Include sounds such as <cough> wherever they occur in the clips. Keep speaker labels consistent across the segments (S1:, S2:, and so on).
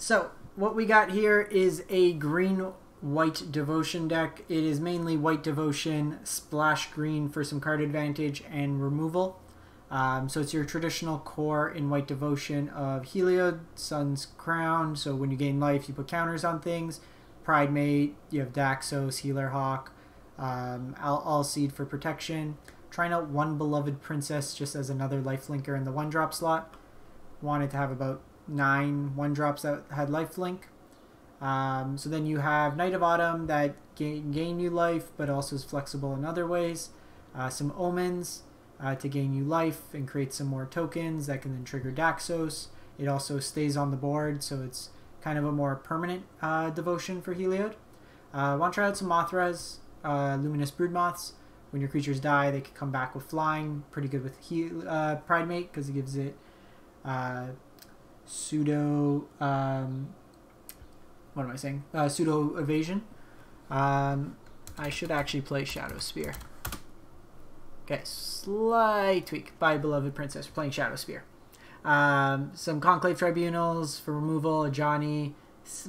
S1: So, what we got here is a green white devotion deck. It is mainly white devotion, splash green for some card advantage and removal. Um, so it's your traditional core in white devotion of Heliod, Sun's Crown. So when you gain life, you put counters on things. Pridemate, you have Daxos, Healer Hawk, um, Seed for protection. Trying out one beloved princess just as another life linker in the one drop slot. Wanted to have about nine one drops that had life link. Um, so then you have Knight of Autumn that gain, gain you life, but also is flexible in other ways. Uh, some Omens uh, to gain you life and create some more tokens that can then trigger Daxos. It also stays on the board, so it's kind of a more permanent uh, devotion for Heliod. Uh, want to try out some Mothras, uh, Luminous Broodmoths. When your creatures die, they can come back with flying. Pretty good with he- uh, Pridemate because it gives it uh, pseudo. Um, what am I saying? Uh, pseudo evasion. Um, I should actually play Shadow Spear. Okay, slight tweak by Beloved Princess. playing Shadow Spear. Um, some Conclave Tribunals for removal. Ajani.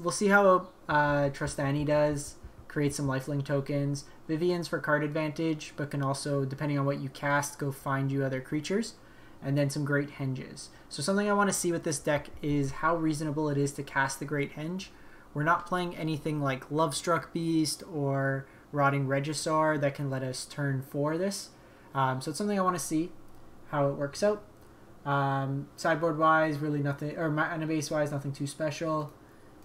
S1: We'll see how uh, Trostani does. Create some lifelink tokens. Vivien's for card advantage, but can also, depending on what you cast, go find you other creatures. And then some Great Henges. So something I want to see with this deck is how reasonable it is to cast the Great Henge. We're not playing anything like Lovestruck Beast or Rotting Regisaur that can let us turn for this. Um, so it's something I want to see how it works out. Um, sideboard wise, really nothing, or mana base wise, nothing too special.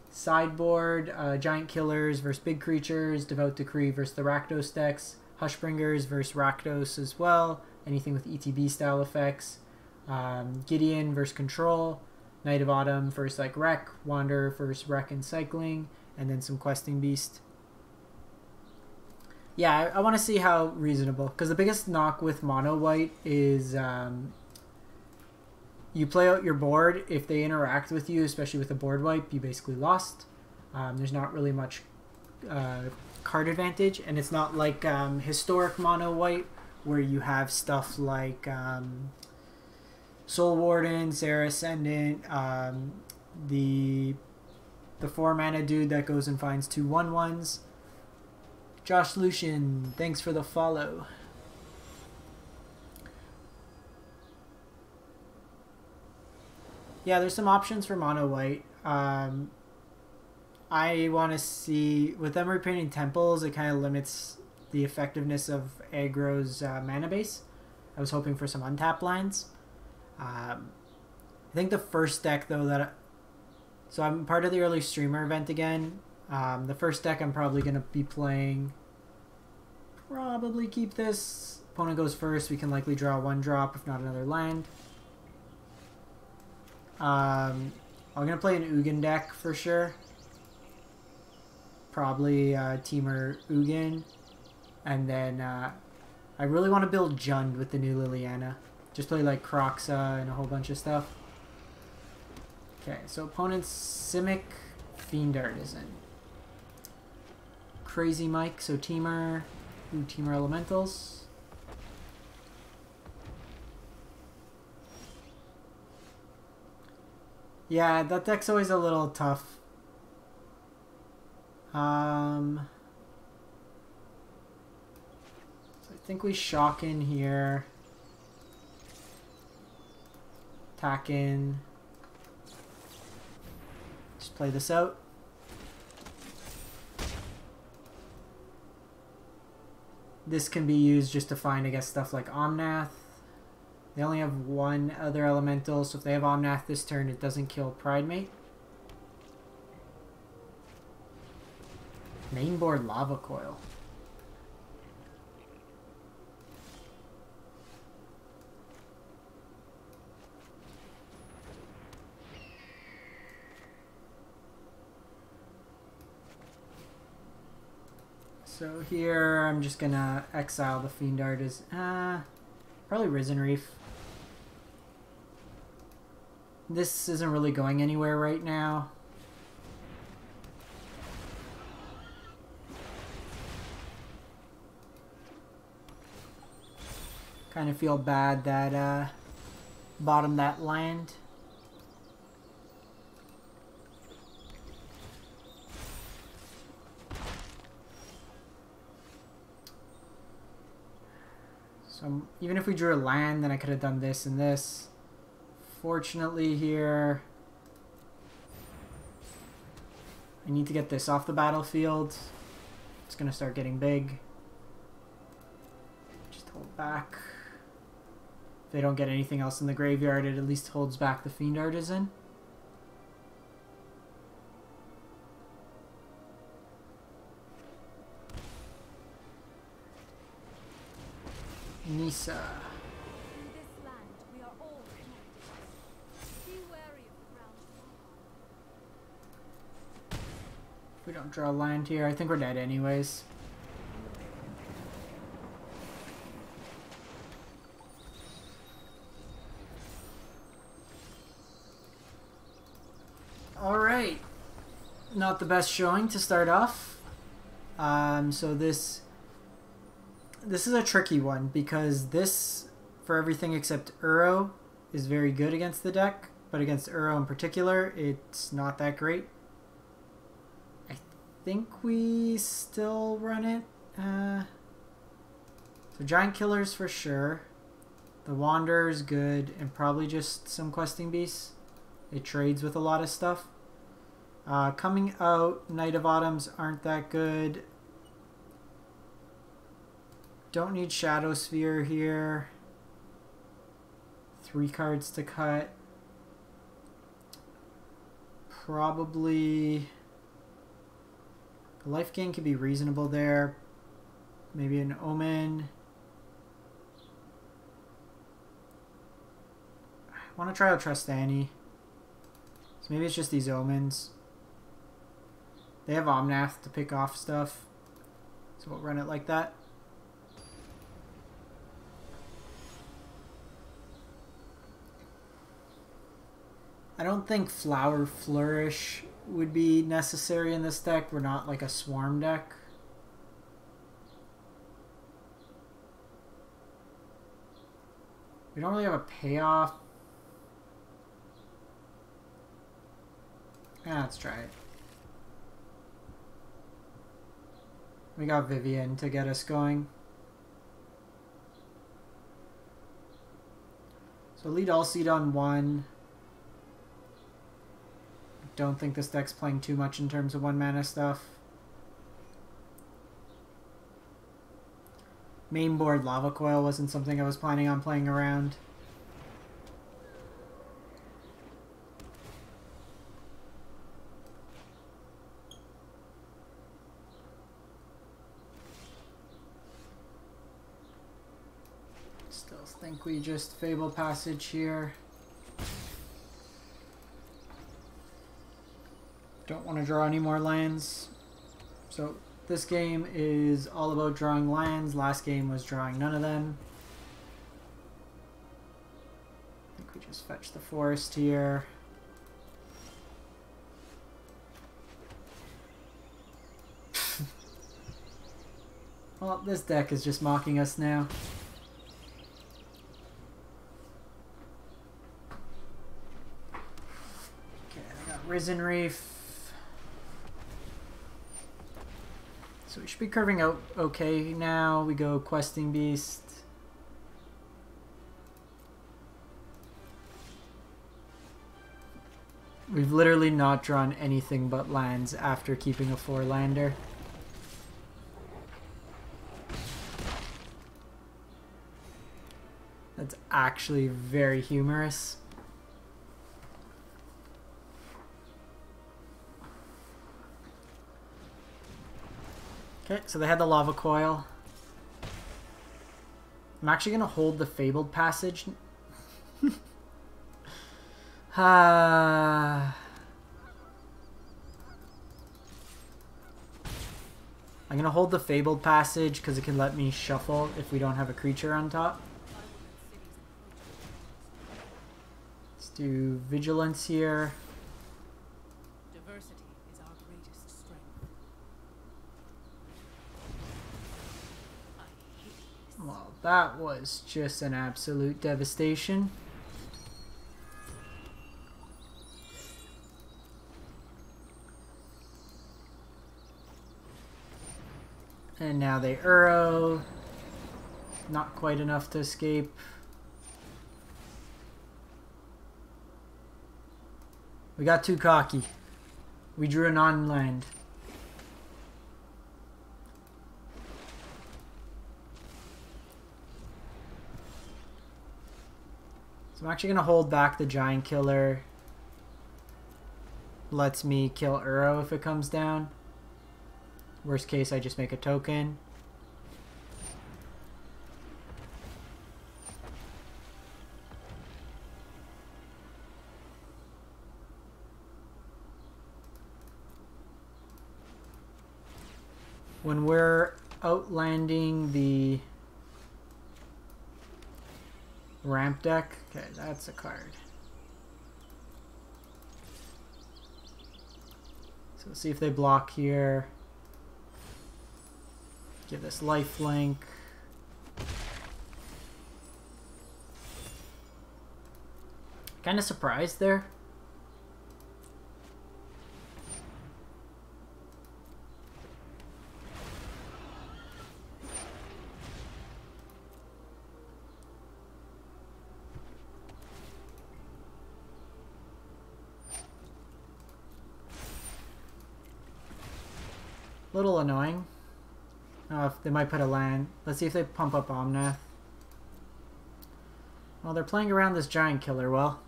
S1: Sideboard, uh, Giant Killers versus Big Creatures, Devout Decree versus the Rakdos decks, Hushbringers versus Rakdos as well, anything with ETB style effects. Um, Gideon versus Control, Knight of Autumn versus like Wreck, Wander versus Wreck and Cycling, and then some Questing Beast yeah, I, I want to see how reasonable. Because the biggest knock with mono white is um, you play out your board. If they interact with you, especially with a board wipe, you basically lost. Um, there's not really much uh, card advantage, and it's not like um, historic mono white where you have stuff like um, Soul Warden, Serra Ascendant, um, the the four mana dude that goes and finds two one ones. Josh Lucian, thanks for the follow. Yeah, there's some options for mono white. Um, I want to see with them repainting temples, it kind of limits the effectiveness of aggro's uh, mana base. I was hoping for some untap lines. Um, I think the first deck though that so I'm part of the early streamer event again. Um, the first deck I'm probably going to be playing, probably keep this. Opponent goes first, we can likely draw one drop, if not another land. Um, I'm going to play an Ugin deck for sure. Probably uh, Temur Ugin. And then uh, I really want to build Jund with the new Liliana. Just play like Kroxa and a whole bunch of stuff. Okay, so opponent's Simic Fiend Artisan. Crazy Mike, so Temur. Ooh, Temur Elementals. Yeah, that deck's always a little tough. Um, so I think we shock in here. Attack in. Just play this out. This can be used just to find, I guess, stuff like Omnath. They only have one other elemental, so if they have Omnath this turn, it doesn't kill Pridemate. Mainboard Lava Coil. So here, I'm just gonna exile the Fiend Artisan. Uh, probably Risen Reef. This isn't really going anywhere right now. Kind of feel bad that uh, bottom that land. So even if we drew a land, then I could have done this and this. Fortunately here, I need to get this off the battlefield. It's going to start getting big. Just hold back. If they don't get anything else in the graveyard, it at least holds back the Fiend Artisan. Nissa. we don't draw a line here, I think we're dead anyways. Alright. Not the best showing to start off. Um, so this this is a tricky one because this, for everything except Uro, is very good against the deck, but against Uro in particular, it's not that great. I think we still run it. Uh, so Giant Killers for sure. The Wanderer is good, and probably just some Questing Beasts. It trades with a lot of stuff. Uh, coming out, Knight of Autumns aren't that good. Don't need Shadow Spear here. Three cards to cut. Probably... Life gain could be reasonable there. Maybe an Omen. I want to try out Trostani. So maybe it's just these Omens. They have Omnath to pick off stuff. So we'll run it like that. Don't think Flower Flourish would be necessary in this deck. We're not like a swarm deck. We don't really have a payoff. Yeah, let's try it. We got Vivien to get us going. So lead all seed on one don't think this deck's playing too much in terms of one mana stuff. Main board Lava Coil wasn't something I was planning on playing around. Still think we just Fabled Passage here. Don't want to draw any more lands. So this game is all about drawing lands. Last game was drawing none of them. I think we just fetch the forest here. <laughs> well, this deck is just mocking us now. Okay, I got Risen Reef. So we should be curving out okay now. We go Questing Beast. We've literally not drawn anything but lands after keeping a four-lander. That's actually very humorous. Okay, so they had the lava coil. I'm actually going to hold the Fabled Passage. Ah. <laughs> I'm going to hold the Fabled Passage because it can let me shuffle if we don't have a creature on top. Let's do Vigilance here. That was just an absolute devastation. And now they Uro. not quite enough to escape. We got too cocky. We drew a non-land. So I'm actually going to hold back the Giant Killer. Lets me kill Uro if it comes down. Worst case, I just make a token. When we're outlanding the ramp deck, that's a card. So see if they block here. Give this life link. Kind of surprised there. little annoying. Oh, if they might put a land. Let's see if they pump up Omnath. Well, they're playing around this giant killer well.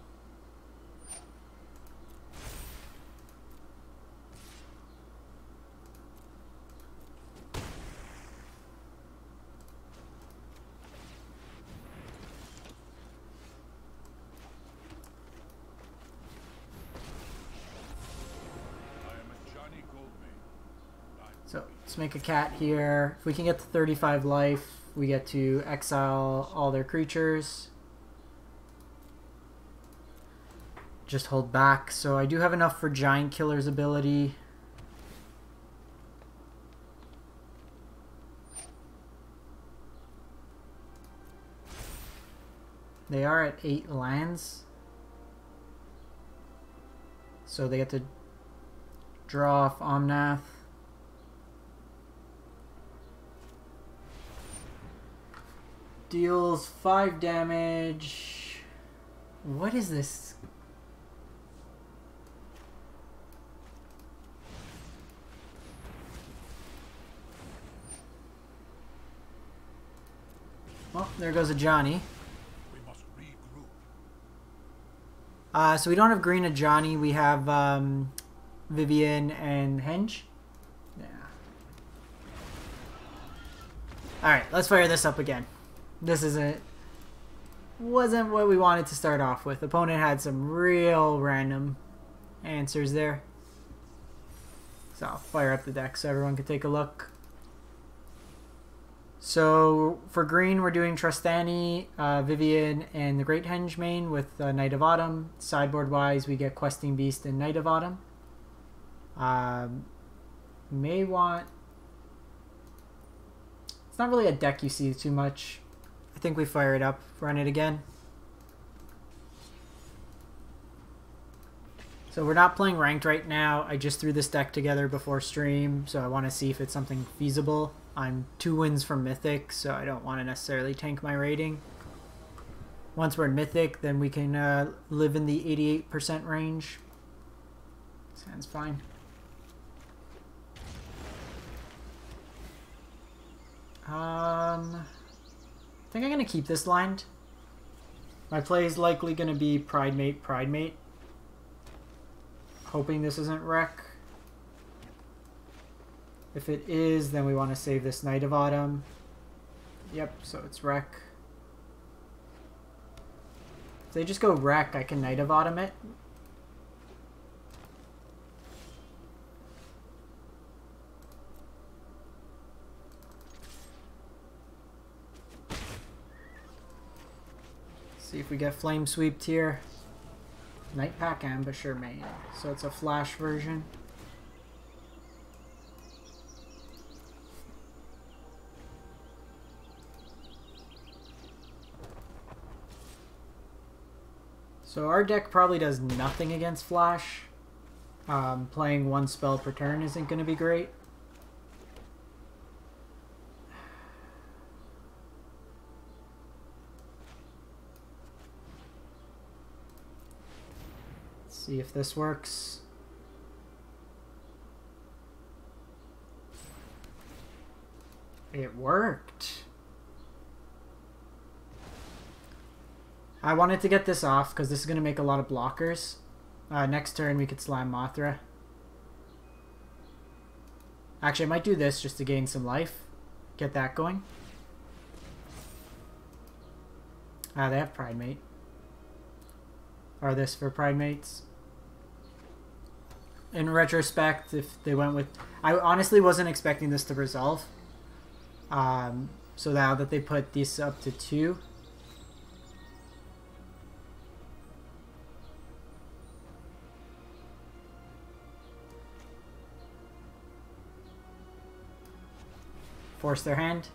S1: Make a cat here. If we can get to 35 life, we get to exile all their creatures. Just hold back. So I do have enough for Giant Killer's ability. They are at 8 lands. So they get to draw off Omnath. Deals 5 damage. What is this? Well, there goes Ajani. Uh, so we don't have green Ajani. We have um, Vivien and Henge. Yeah. Alright, let's fire this up again. This isn't wasn't what we wanted to start off with. Opponent had some real random answers there. So I'll fire up the deck so everyone can take a look. So for green, we're doing Trostani, uh, Vivien, and the Great Henge main with uh, Knight of Autumn. Sideboard wise, we get Questing Beast and Knight of Autumn. Um, may want. It's not really a deck you see too much. I think we fire it up, run it again. So we're not playing ranked right now. I just threw this deck together before stream, so I want to see if it's something feasible. I'm two wins from Mythic, so I don't want to necessarily tank my rating. Once we're in Mythic, then we can uh, live in the 88% range. Sounds fine. Um... I think I'm going to keep this lined. My play is likely going to be Pridemate, Pride Mate. Hoping this isn't Wreck. If it is, then we want to save this Knight of Autumn. Yep, so it's Wreck. If they just go Wreck, I can Knight of Autumn it. See if we get Flame Sweeped here. Nightpack Ambusher main. So it's a flash version. So our deck probably does nothing against Flash. Um, playing one spell per turn isn't going to be great. See if this works. It worked. I wanted to get this off because this is going to make a lot of blockers. Uh, next turn we could slam Mothra. Actually, I might do this just to gain some life. Get that going. Ah, they have Pridemate. Or this for Pridemates. In retrospect, if they went with... I honestly wasn't expecting this to resolve. Um, so now that they put this up to two... Force their hand.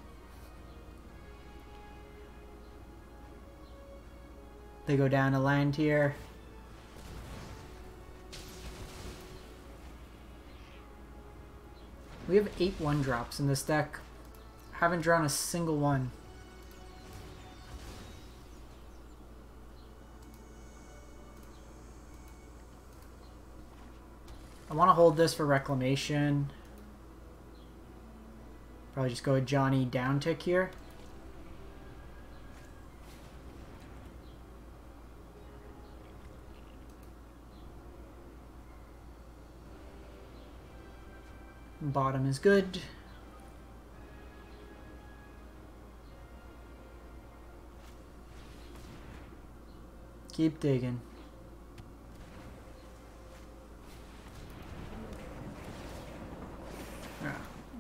S1: They go down a land here. We have eight one drops in this deck. Haven't drawn a single one. I want to hold this for reclamation. Probably just go Ajani down tick here. Bottom is good. Keep digging. Yeah,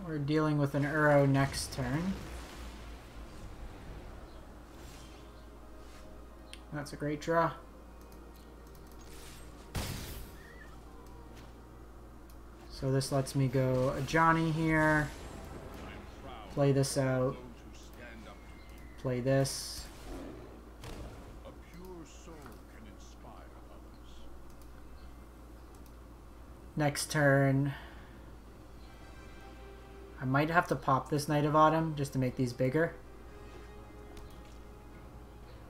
S1: we're dealing with an Uro next turn. That's a great draw. So this lets me go Ajani here. Play this out. Play this. Next turn. I might have to pop this Knight of Autumn just to make these bigger.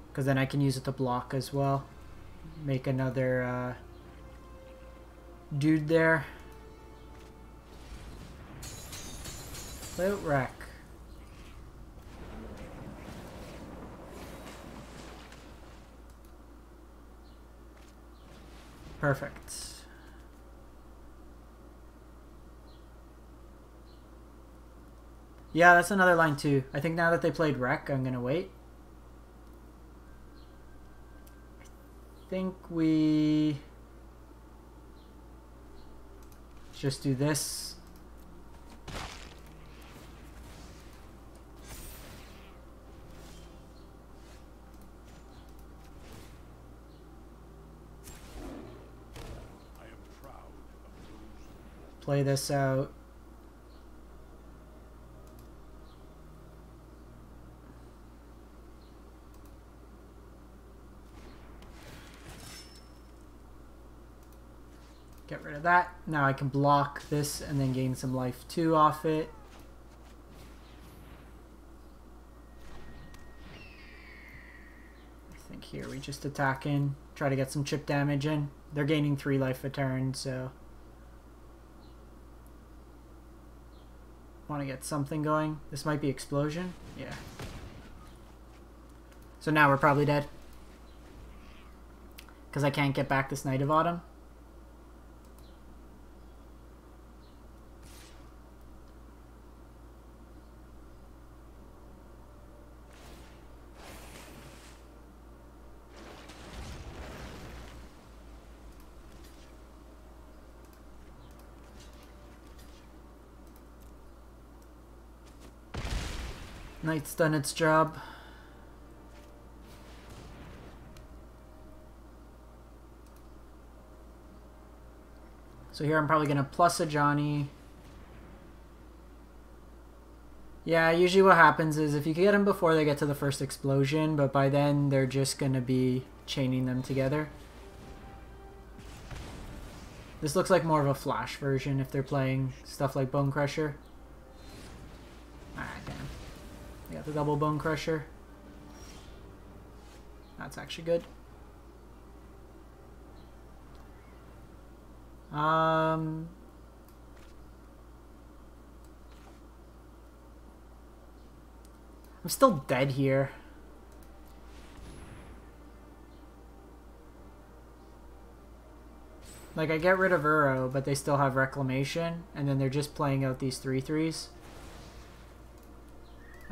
S1: Because then I can use it to block as well. Make another uh, dude there. Loot wreck. Perfect. Yeah, that's another line too. I think now that they played Wreck, I'm to wait. I think we... Just do this. Play this out. Get rid of that. Now I can block this and then gain some life 2 off it. I think here we just attack in, try to get some chip damage in. They're gaining 3 life a turn, so... Want to get something going. This might be explosion. Yeah. So now we're probably dead. Because I can't get back this Knight of Autumn. Knight's done its job. So here I'm probably going to plus Ajani. Yeah, usually what happens is if you get them before they get to the first explosion, but by then they're just going to be chaining them together. This looks like more of a Flash version if they're playing stuff like Bonecrusher. Ah, damn. We got the double Bonecrusher. That's actually good. Um, I'm still dead here. Like, I get rid of Uro, but they still have Reclamation, and then they're just playing out these 3-3s.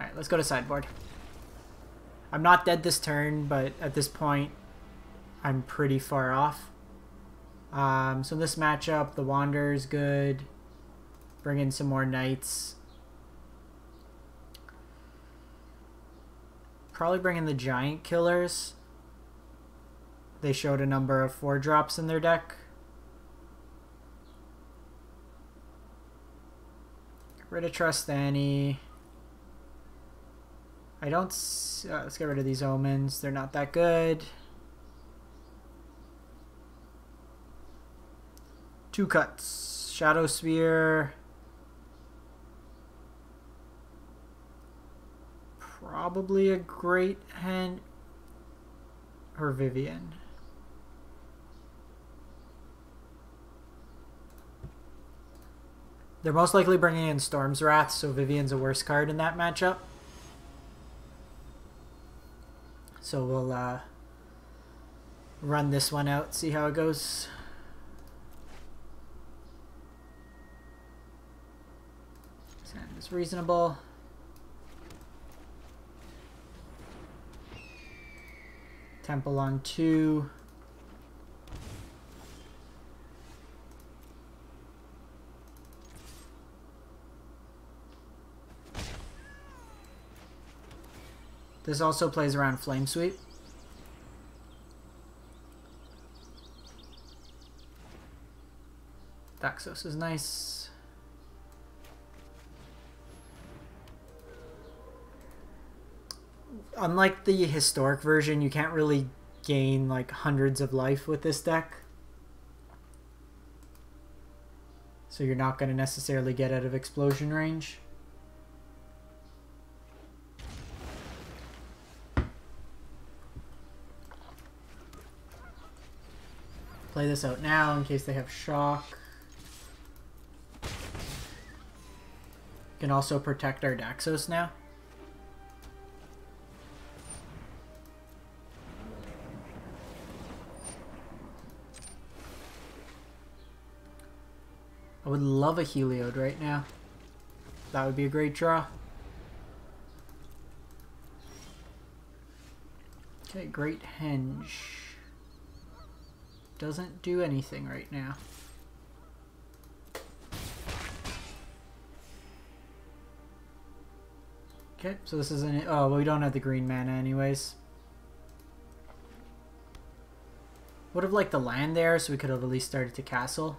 S1: Alright, let's go to sideboard. I'm not dead this turn, but at this point, I'm pretty far off. Um, so in this matchup, the Wander is good. Bring in some more Knights. Probably bring in the Giant Killers. They showed a number of 4 drops in their deck. Rid of Trostani. I don't... Uh, let's get rid of these Omens. They're not that good. Two cuts. Shadow Spear. Probably a great hand. Or Vivien. They're most likely bringing in Storm's Wrath, so Vivien's a worse card in that matchup. So we'll uh, run this one out, see how it goes. is reasonable. Temple on two. This also plays around Flame Sweep. Daxos is nice. unlike the historic version, you can't really gain like hundreds of life with this deck. So you're not going to necessarily get out of explosion range. Play this out now in case they have shock. Can also protect our Daxos now. I would love a Heliod right now. That would be a great draw. Okay, Great Henge. Doesn't do anything right now. Okay, so this is an... Oh, well, we don't have the green mana anyways. Would have liked the land there, so we could have at least started to castle.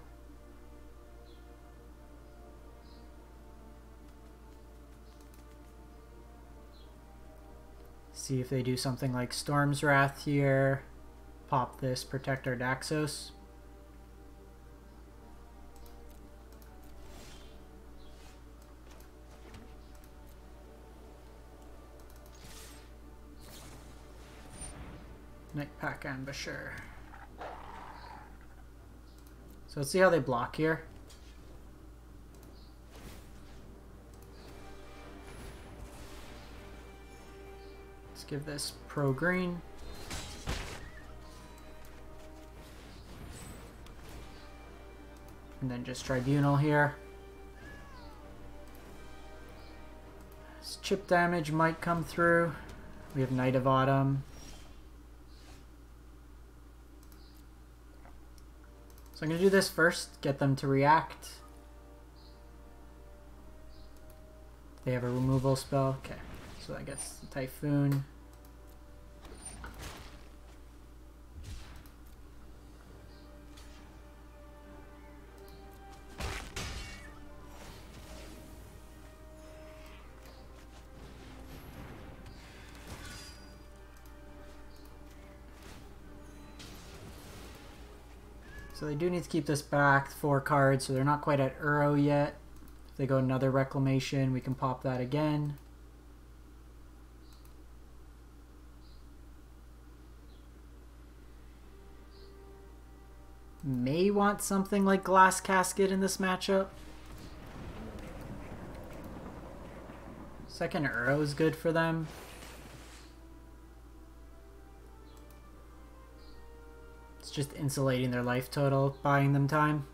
S1: See if they do something like Storm's Wrath here. Pop this, protect our Daxos. Nightpack Ambusher. So let's see how they block here. Let's give this pro green. And then just Tribunal here. This chip damage might come through. We have Knight of Autumn. So I'm going to do this first, get them to react. They have a removal spell. Okay, so I guess Typhoon. They do need to keep this back four cards, so they're not quite at Uro yet. If they go another Reclamation, we can pop that again. may want something like Glass Casket in this matchup. Second Uro is good for them. Just insulating their life total, buying them time.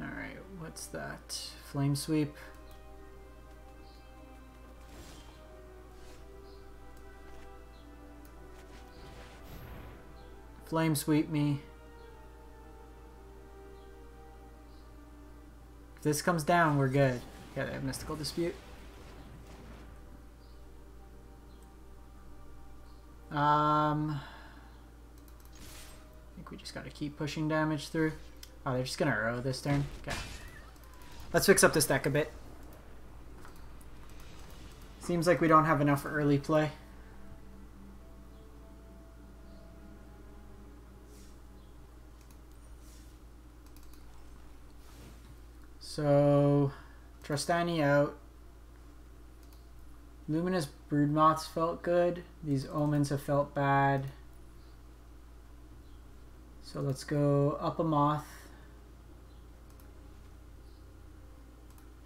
S1: Alright, what's that? Flame Sweep. Flame Sweep me. If this comes down, we're good. Yeah, they have Mystical Dispute. Um, I think we just got to keep pushing damage through. Oh, they're just going to Uro this turn. Okay. Let's fix up this deck a bit. Seems like we don't have enough early play. So, Trostani out. Luminous Broodmoths felt good. These Omens have felt bad. So let's go up a Moth.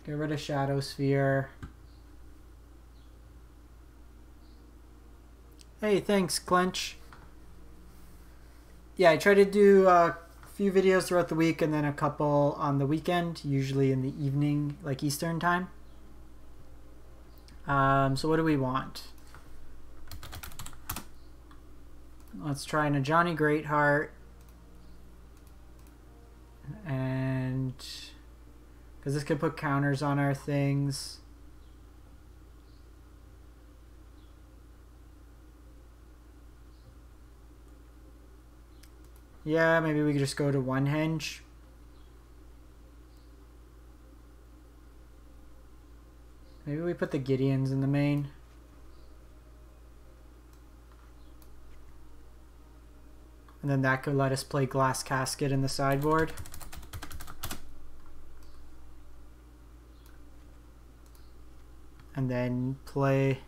S1: Get rid of Shadow Spear. Hey, thanks, Clench. Yeah, I try to do a few videos throughout the week and then a couple on the weekend, usually in the evening, like Eastern time. Um, so what do we want? Let's try an Ajani Greatheart. And because this could put counters on our things. Yeah, maybe we could just go to one henge. Maybe we put the Gideons in the main. And then that could let us play Glass Casket in the sideboard. And then play...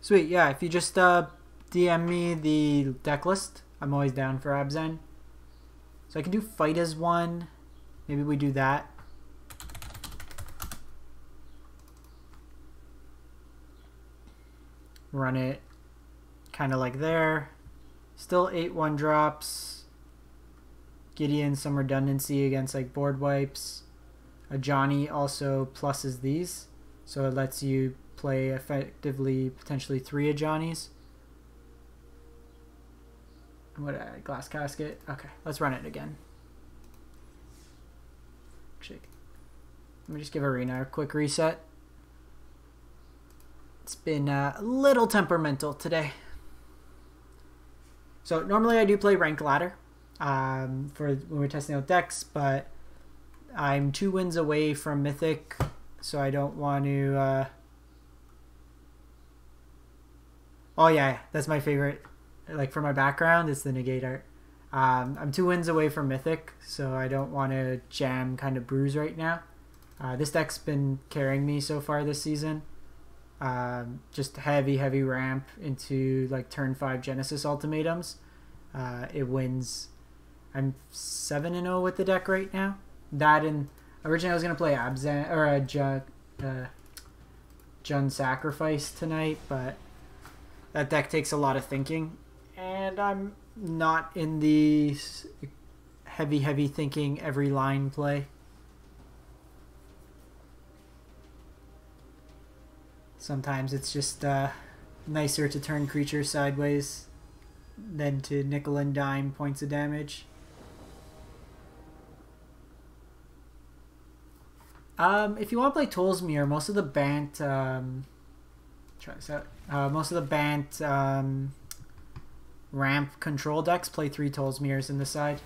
S1: Sweet, yeah, if you just uh, DM me the deck list, I'm always down for Abzan. So I can do Fight as one. Maybe we do that. Run it kind of like there. Still 8-1 drops. Gideon some redundancy against like board wipes. Ajani also pluses these. So it lets you play effectively potentially three Ajanis. What a glass casket. Okay, let's run it again. Let me just give Arena a quick reset. It's been uh, a little temperamental today. So normally I do play rank ladder um, for when we're testing out decks, but I'm two wins away from Mythic, so I don't want to. Uh... Oh yeah, that's my favorite. Like for my background, it's the negate art. Um, I'm two wins away from Mythic, so I don't want to jam kind of bruise right now. Uh, this deck's been carrying me so far this season. Um, just heavy, heavy ramp into like turn five Genesis ultimatums. Uh, it wins. I'm seven and zero oh with the deck right now. That and originally I was gonna play Abzan or a uh, Jun, uh, Jund Sacrifice tonight, but that deck takes a lot of thinking, and I'm not in the heavy, heavy thinking every line play. Sometimes it's just uh, nicer to turn creatures sideways than to nickel and dime points of damage. Um, if you want to play Tolsimir, most of the Bant, um, try this out. Uh, most of the Bant um, ramp control decks play three Tolsimirs in the side.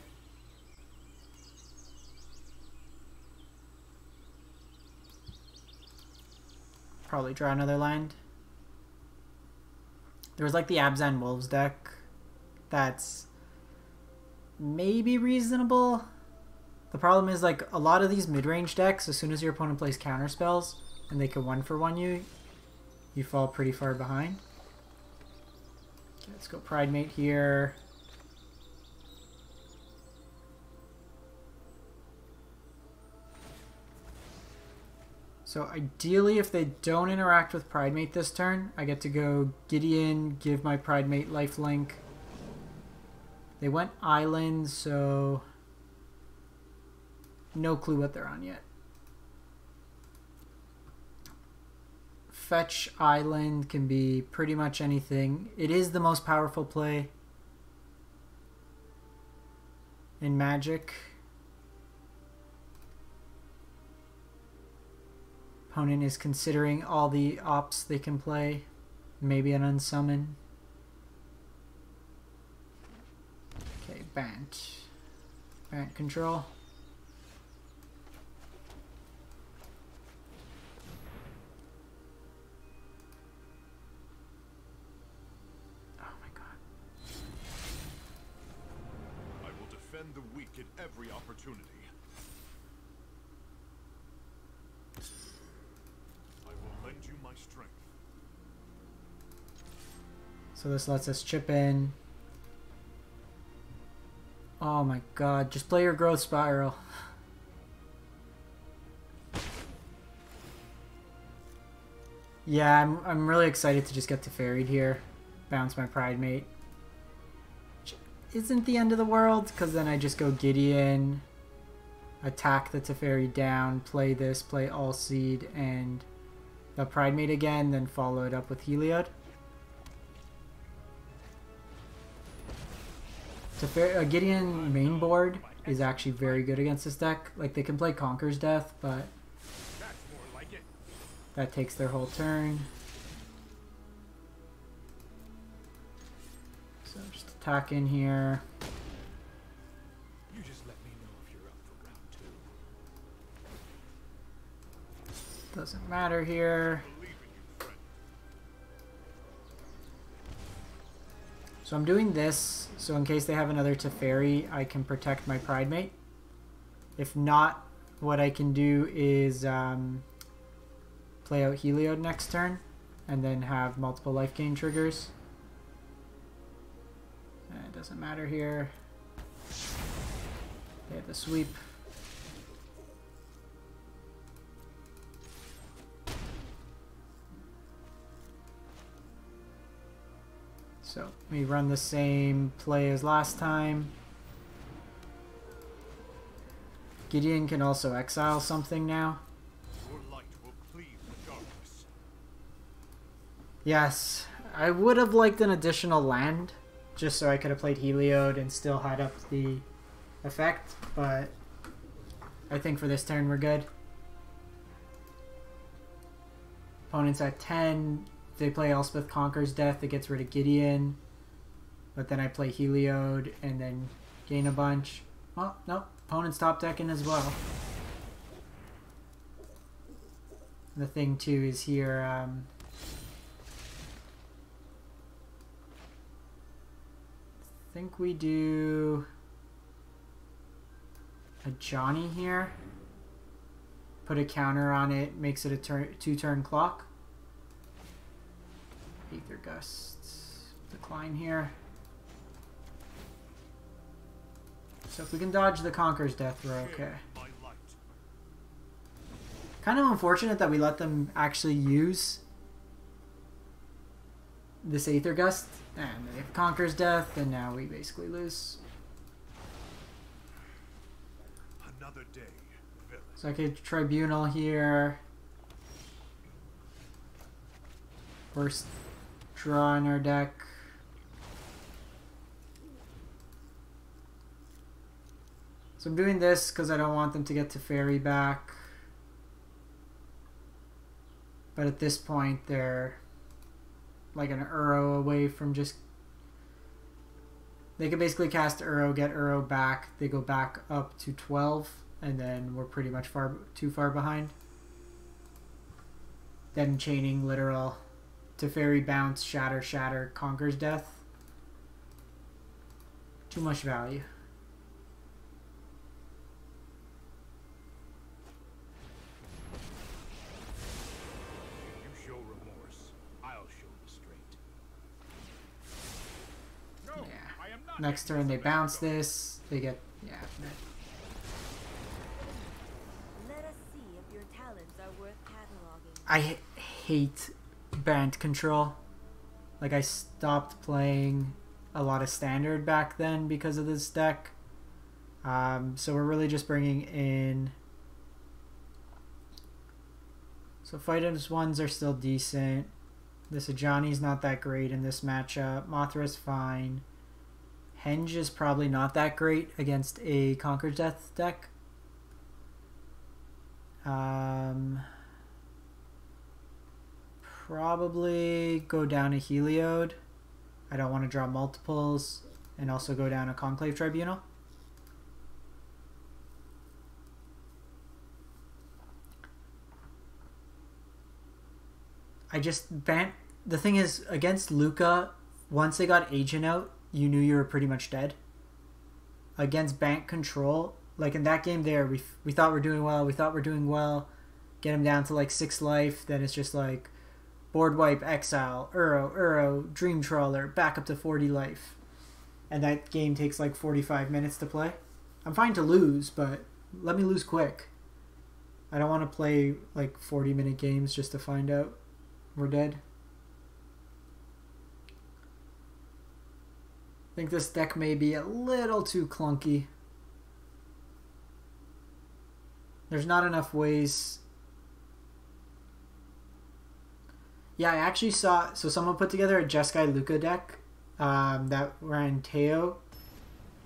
S1: Probably draw another land. There was like the Abzan Wolves deck that's maybe reasonable. The problem is like a lot of these mid-range decks, as soon as your opponent plays counter spells and they can one for one you, you fall pretty far behind. Let's go Pridemate here. So ideally, if they don't interact with Pridemate this turn, I get to go Gideon, give my Pridemate lifelink. They went Island, so no clue what they're on yet. Fetch Island can be pretty much anything. It is the most powerful play in Magic. Opponent is considering all the ops they can play. Maybe an unsummon. Okay, Bant. Bant control. Oh my god.
S2: I will defend the weak at every opportunity. I will lend you my strength.
S1: So this lets us chip in. Oh my god, just play your growth spiral. Yeah, I'm, I'm really excited to just get Teferied here. Bounce my Pridemate. Which isn't the end of the world, because then I just go Gideon, attack the Teferi down, play this, play All Seed, and the Pridemate again, then follow it up with Heliod. Teferi, uh, Gideon main board is actually very good against this deck. Like, they can play Conquers Death, but
S2: That's more like it.
S1: that takes their whole turn. So just attack in here.
S2: You just let me know if you're up for round two.
S1: Doesn't matter here. So I'm doing this, so in case they have another Teferi, I can protect my Pridemate. If not, what I can do is um, play out Heliod next turn, and then have multiple life gain triggers. Uh, It doesn't matter here. They have the sweep. We run the same play as last time. Gideon can also exile something now.
S2: Your light will cleave the darkness.
S1: Yes, I would have liked an additional land, just so I could have played Heliod and still had up the effect, but I think for this turn we're good. Opponent's at 10, they play Elspeth Conquers Death, it gets rid of Gideon, but then I play Heliod and then gain a bunch. Well, nope, opponent's top decking as well. The thing too is here, um, think we do a Johnny here. Put a counter on it, makes it a turn two turn clock. Aether Gust. Decline here. So if we can dodge the Conqueror's Death, we're okay.
S2: Share my light.
S1: Kind of unfortunate that we let them actually use this Aether Gust. And they have Conqueror's Death, and now we basically lose.
S2: Another day, villain.
S1: So I could Tribunal here. First draw in our deck. So I'm doing this because I don't want them to get Teferi back. But at this point, they're like an Uro away from just. They can basically cast Uro, get Uro back. They go back up to 12, and then we're pretty much far too far behind. Then chaining literal Teferi bounce, shatter, shatter, conquers death. Too much value. Next turn they bounce this. They get yeah.
S3: Let us see if your talents are worth cataloging.
S1: I hate Bant control. Like I stopped playing a lot of standard back then because of this deck. Um, so we're really just bringing in. So Fighters ones are still decent. This Ajani's not that great in this matchup. Mothra's fine. Henge is probably not that great against a Conquers Death deck. Um, probably go down a Heliod. I don't want to draw multiples. And also go down a Conclave Tribunal. I just ban. The thing is, against Lukka, once they got Agent out, you knew you were pretty much dead. Against Bant Control, like in that game there, we we thought we're doing well. We thought we're doing well. Get him down to like six life. Then it's just like board wipe, exile, Uro, Uro, Dream Trawler, back up to forty life, and that game takes like forty five minutes to play. I'm fine to lose, but let me lose quick. I don't want to play like forty minute games just to find out we're dead. Think this deck may be a little too clunky. There's not enough ways. Yeah, I actually saw. So someone put together a Jeskai Lukka deck um, that ran Teo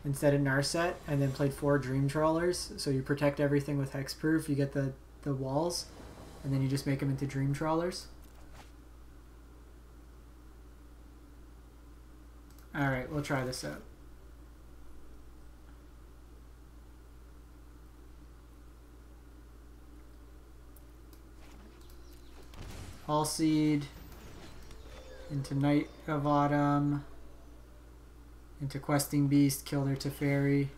S1: instead of Narset, and then played four Dream Trawlers. So you protect everything with Hexproof. You get the the walls, and then you just make them into Dream Trawlers. Alright, we'll try this out. All Seed into Knight of Autumn into Questing Beast, kill their Teferi.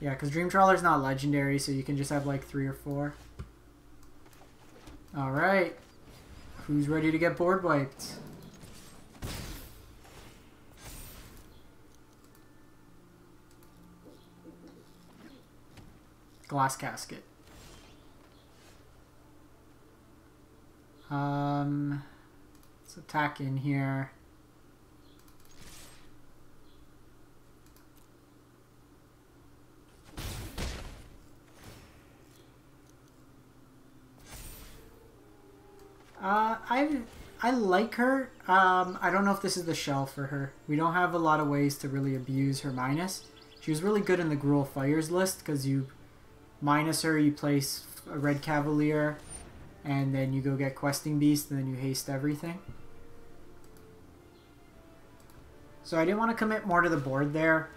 S1: Yeah, because Dream Trawler's not legendary, so you can just have like three or four. Alright. Who's ready to get board wiped? Glass casket. Um, let's attack in here. Uh, I I like her. Um, I don't know if this is the shell for her. We don't have a lot of ways to really abuse her minus. She was really good in the Gruul Fires list because you minus her, you place a Red Cavalier, and then you go get Questing Beast, and then you haste everything. So I didn't want to commit more to the board there.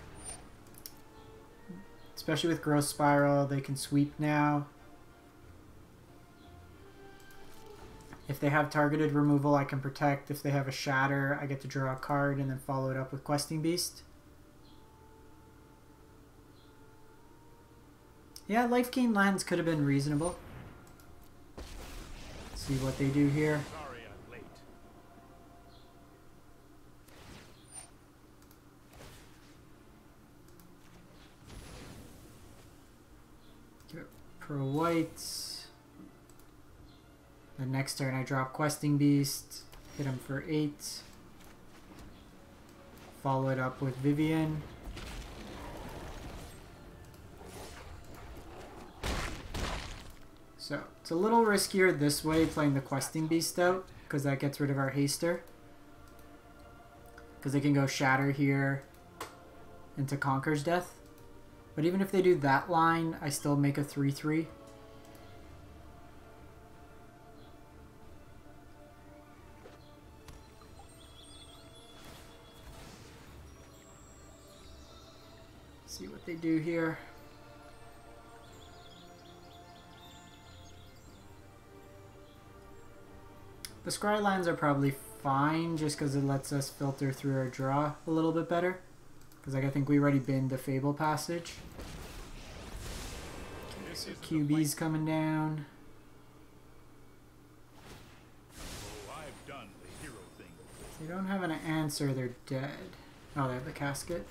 S1: Especially with Growth Spiral, they can sweep now. If they have targeted removal, I can protect. If they have a Shatter, I get to draw a card and then follow it up with Questing Beast. Yeah, life gain lands could have been reasonable. Let's see what they do here.
S2: Sorry I'm late.
S1: Give it Pro White. The next turn I drop Questing Beast. Hit him for 8. Follow it up with Vivien. It's a little riskier this way playing the Questing Beast out, because that gets rid of our Haster. Because they can go Shatter here into Conquers Death. But even if they do that line, I still make a 3-3. See what they do here. The scry lines are probably fine just because it lets us filter through our draw a little bit better. Because like, I think we already binned the Fabled Passage. QB's coming down. They don't have an answer, they're dead. Oh, they have the casket.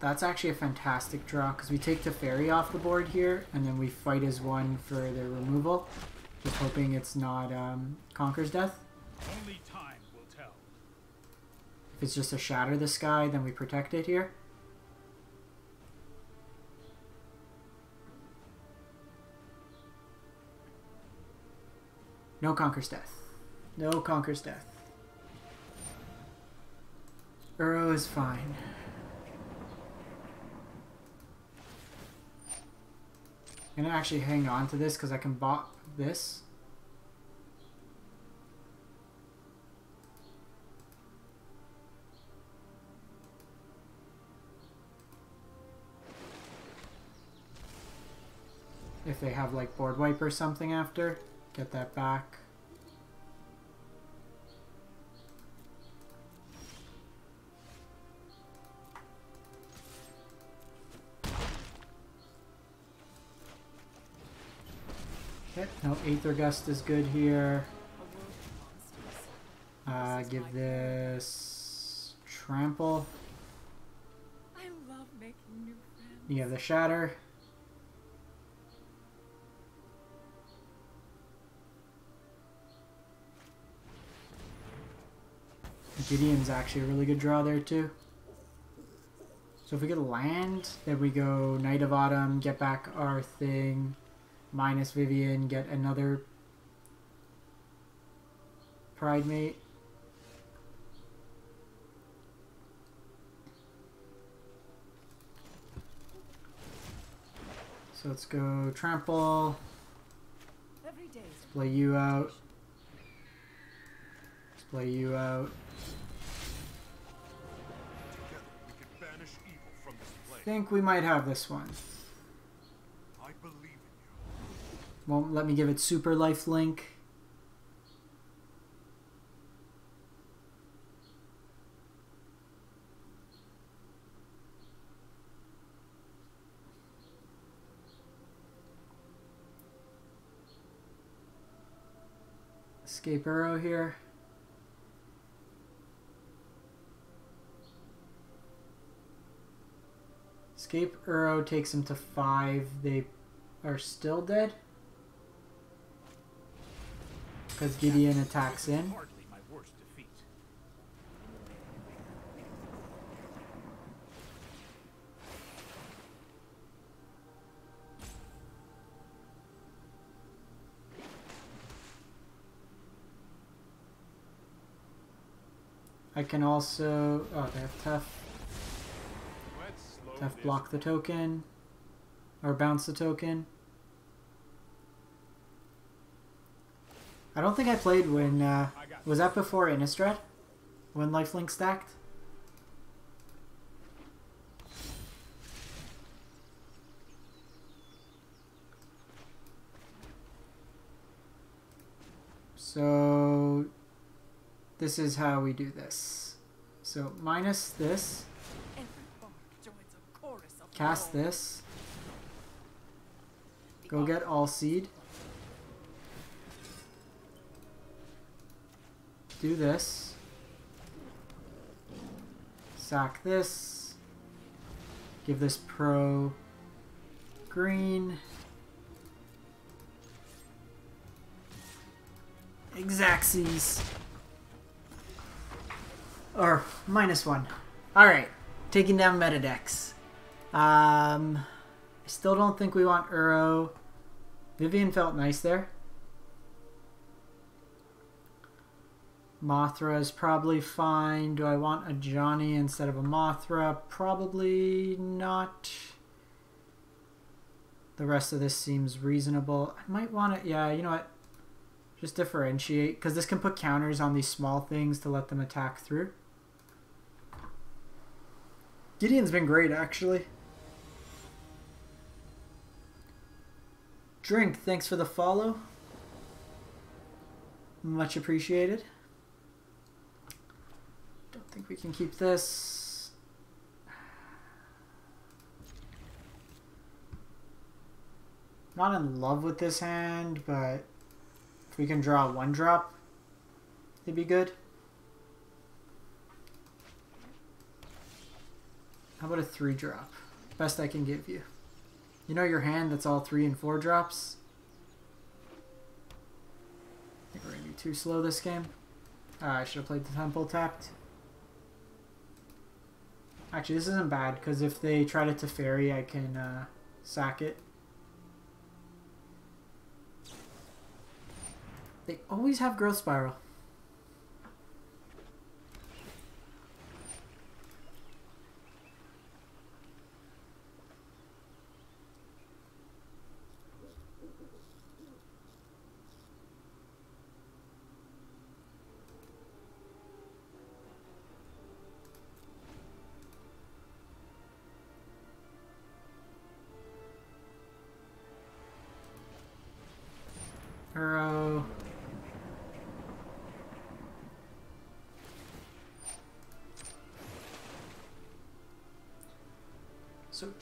S1: That's actually a fantastic draw because we take the Teferi off the board here and then we fight as one for their removal. Just hoping it's not um, Conquers Death.
S2: Only time will tell.
S1: If it's just a Shatter the Sky, then we protect it here. No Conquers Death. No Conquers Death. Uro is fine. I'm gonna actually hang on to this because I can bop this. If they have like board wipe or something after, get that back. Okay, no, Aether Gust is good here. Uh, give this Trample. You have the Shatter. Gideon's actually a really good draw there too. So if we get land, then we go Knight of Autumn, get back our thing, minus Vivien, get another Pridemate. So let's go Trample,
S3: Every day is
S1: play you out, let's play you out.
S2: Together we can banish evil from this
S1: I think we might have this one.
S2: I believe in you.
S1: Won't let me give it super life link. Escape Uro here. Escape Uro takes him to five. They are still dead. Because Gideon attacks in.
S2: Hardly my worst defeat.
S1: I can also. Oh, they have tough. Tough block the token. Or bounce the token. I don't think I played when. Uh, was that before Innistrad? When Lifelink stacked? So this is how we do this. So minus this, cast this, go get all seed. Do this. Sack this. Give this pro green. Exacxies. Or minus one. Alright. Taking down Metadex. Um, I still don't think we want Uro. Vivien felt nice there. Mothra is probably fine. Do I want a Johnny instead of a Mothra? Probably not. The rest of this seems reasonable. I might want to, yeah, you know what? Just differentiate, because this can put counters on these small things to let them attack through. Gideon's been great, actually. Drink, thanks for the follow. Much appreciated. Think we can keep this. not in love with this hand, but if we can draw one drop, it'd be good. How about a three drop? Best I can give you. You know your hand that's all three and four drops? I think we're gonna be too slow this game. Uh, I should have played the temple tapped. Actually, this isn't bad because if they try to Teferi, I can uh, sack it. They always have growth spiral.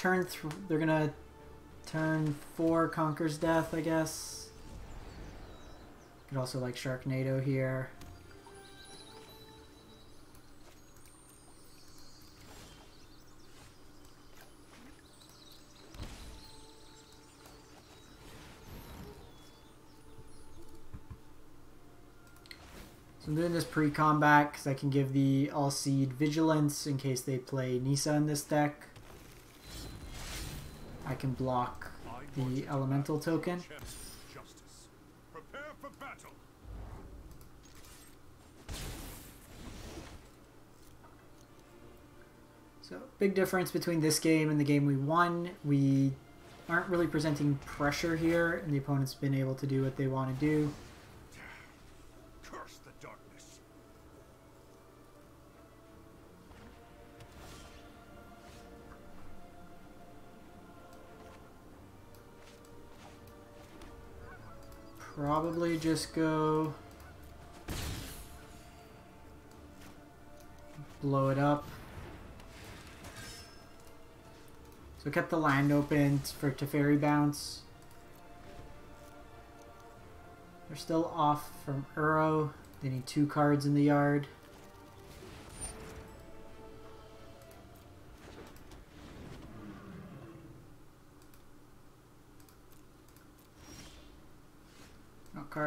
S1: Turn th they're gonna turn four conquers death, I guess. Could also like Sharknado here. So I'm doing this pre-combat because I can give the All-Seed Vigilance in case they play Nissa in this deck. Can block the Elemental token. So big difference between this game and the game we won. We aren't really presenting pressure here, and the opponent's been able to do what they want to do. Go blow it up. So kept the land open for Teferi bounce. They're still off from Uro. They need two cards in the yard.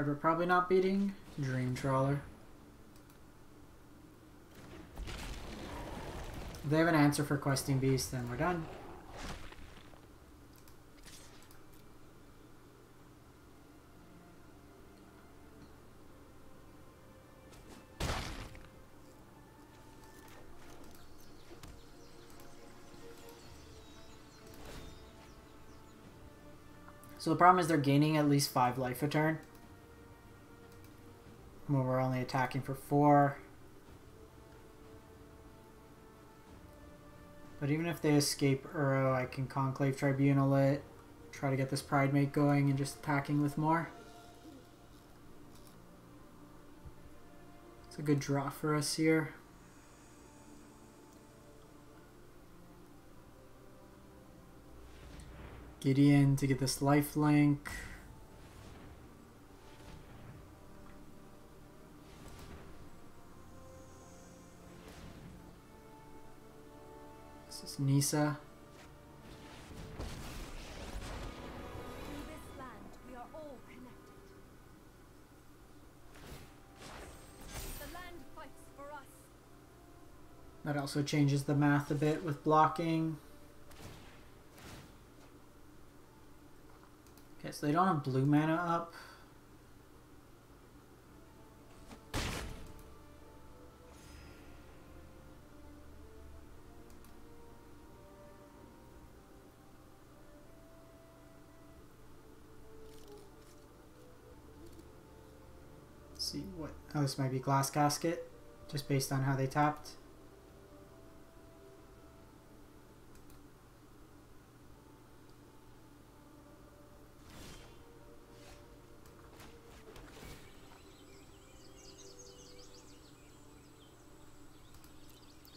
S1: We're probably not beating? Dream Trawler. If they have an answer for Questing Beast, then we're done. So the problem is they're gaining at least five life a turn. When we're only attacking for four. But even if they escape Uro, I can Conclave Tribunal it, try to get this Pridemate going and just attacking with more. It's a good draw for us here. Gideon to get this life link.
S3: Us.
S1: That also changes the math a bit with blocking. Okay, so they don't have blue mana up. This might be glass casket just based on how they tapped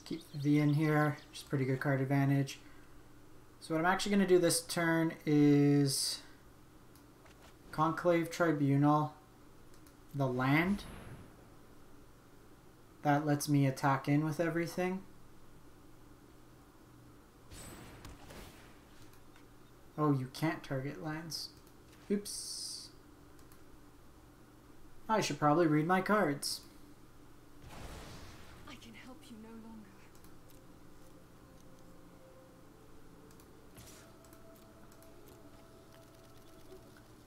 S1: keep the in here just pretty good card advantage so what I'm actually going to do this turn is Conclave Tribunal, the land. That lets me attack in with everything. Oh, you can't target lands. Oops. I should probably read my cards.
S4: I can help you no longer.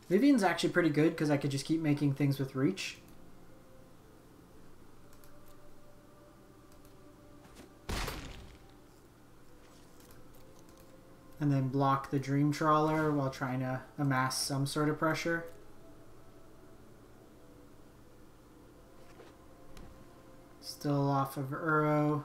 S1: Vivien's actually pretty good because I could just keep making things with reach. And then block the Dream Trawler while trying to amass some sort of pressure. Still off of Uro.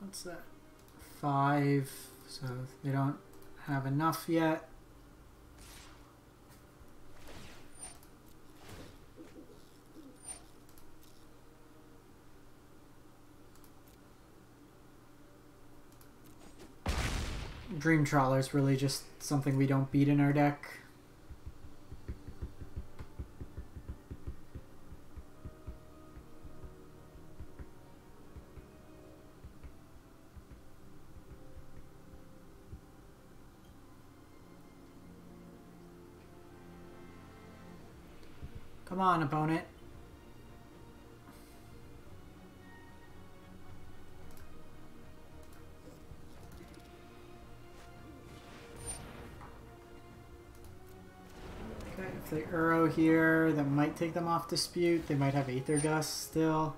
S1: What's that? Five. So they don't have enough yet. Dream Trawler is really just something we don't beat in our deck. On, opponent. Okay, if they Uro here, that might take them off dispute. They might have Aether Gust still.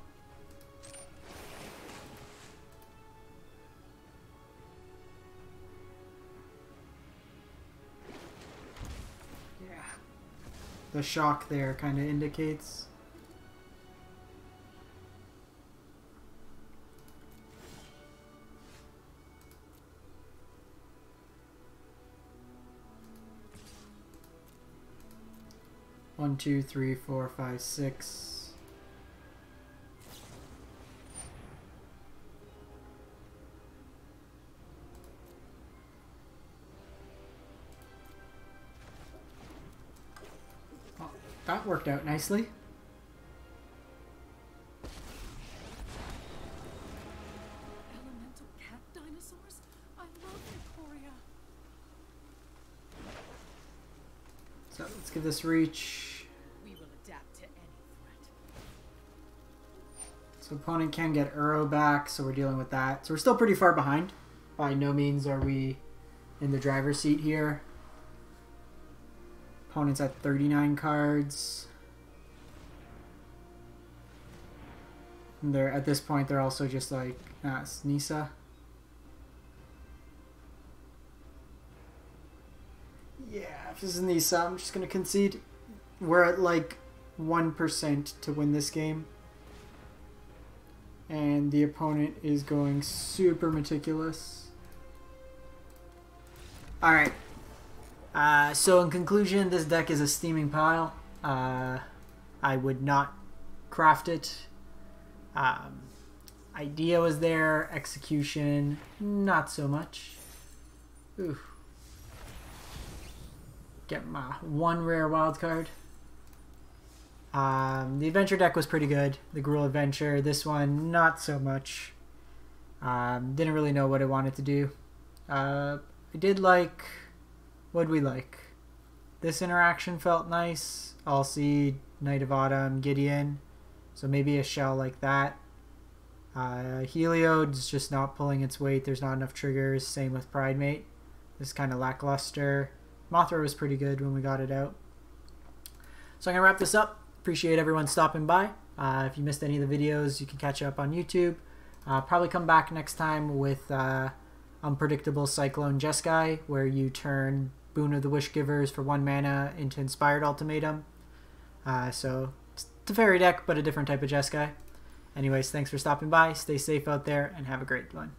S1: The shock there kind of indicates. One, two, three, four, five, six. Worked out nicely.
S4: Elemental cat dinosaurs? I love Ikoria.
S1: So let's give this reach.
S4: We will adapt to any threat.
S1: So opponent can get Uro back, so we're dealing with that. So we're still pretty far behind. By no means are we in the driver's seat here. Opponent's at 39 cards. And they're at this point they're also just like uh, Nissa. Yeah, if this is Nissa, I'm just gonna concede. We're at like one percent to win this game and the opponent is going super meticulous. All right. Uh, so in conclusion, this deck is a steaming pile. Uh, I would not craft it. Um, idea was there, execution not so much. Ooh. Get my one rare wild card. Um, the adventure deck was pretty good. The Gruul Adventure. This one, not so much. Um, didn't really know what I wanted to do. Uh, I did like. What we like? This interaction felt nice. All Seed, Knight of Autumn, Gideon. So maybe a shell like that. Uh, Heliod's just not pulling its weight. There's not enough triggers. Same with Pridemate. This kind of lackluster. Mothra was pretty good when we got it out. So I'm going to wrap this up. Appreciate everyone stopping by. Uh, if you missed any of the videos, you can catch up on YouTube. Uh, probably come back next time with uh, Unpredictable Cyclone Jeskai, where you turn Boon of the Wish Givers for one mana into Inspired Ultimatum. Uh, so fairy deck, but a different type of Jeskai. Anyways, thanks for stopping by. Stay safe out there and have a great one.